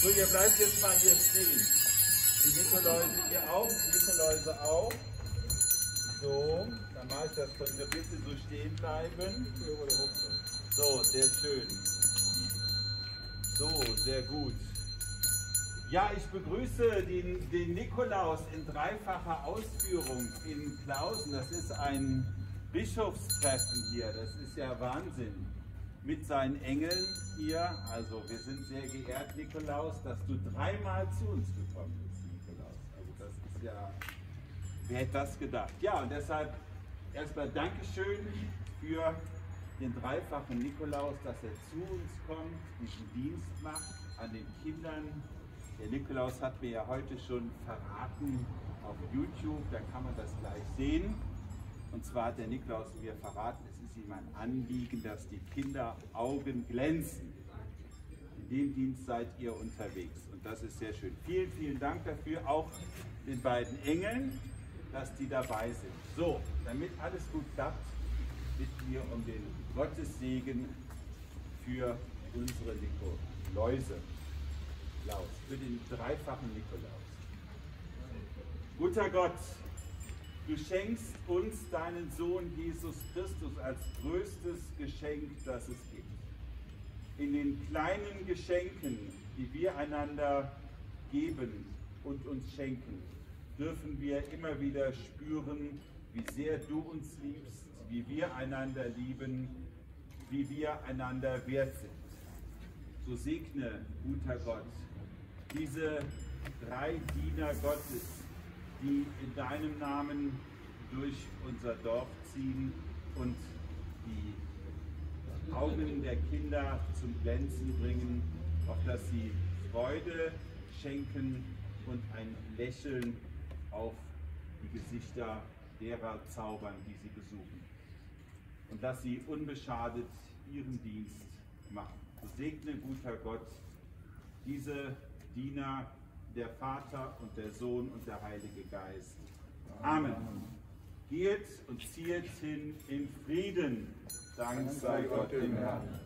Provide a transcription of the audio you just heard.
So, ihr bleibt jetzt mal hier stehen. Die Nikoläuse, ihr auch, die Nikoläuse auch. So, dann mache ich das von der Bitte so stehen bleiben. So, sehr schön. So, sehr gut. Ja, ich begrüße den, den Nikolaus in dreifacher Ausführung in Klausen. Das ist ein Bischofstreffen hier. Das ist ja Wahnsinn. Mit seinen Engeln hier. Also wir sind sehr geehrt, Nikolaus, dass du dreimal zu uns gekommen bist, Nikolaus. Also das ist ja, wer hätte das gedacht? Ja, und deshalb erstmal Dankeschön für den dreifachen Nikolaus, dass er zu uns kommt, diesen Dienst macht an den Kindern. Der Nikolaus hat mir ja heute schon verraten auf YouTube, da kann man das gleich sehen. Und zwar hat der Nikolaus mir verraten, es ist ihm ein Anliegen, dass die Kinder Augen glänzen. In dem Dienst seid ihr unterwegs und das ist sehr schön. Vielen, vielen Dank dafür, auch den beiden Engeln, dass die dabei sind. So, damit alles gut klappt, bitten wir um den Gottessegen für unsere Nikoläuse. Klaus, für den dreifachen Nikolaus. Guter Gott, du schenkst uns deinen Sohn Jesus Christus als größtes Geschenk, das es gibt. In den kleinen Geschenken, die wir einander geben und uns schenken, dürfen wir immer wieder spüren, wie sehr du uns liebst, wie wir einander lieben, wie wir einander wert sind. So segne, guter Gott, diese drei Diener Gottes, die in deinem Namen durch unser Dorf ziehen und die Augen der Kinder zum Glänzen bringen, auf dass sie Freude schenken und ein Lächeln auf die Gesichter derer zaubern, die sie besuchen. Und dass sie unbeschadet ihren Dienst machen. Segne, guter Gott, diese Diener, der Vater und der Sohn und der Heilige Geist. Amen. Geht und zieht hin in Frieden. Dank sei Gott dem Herrn.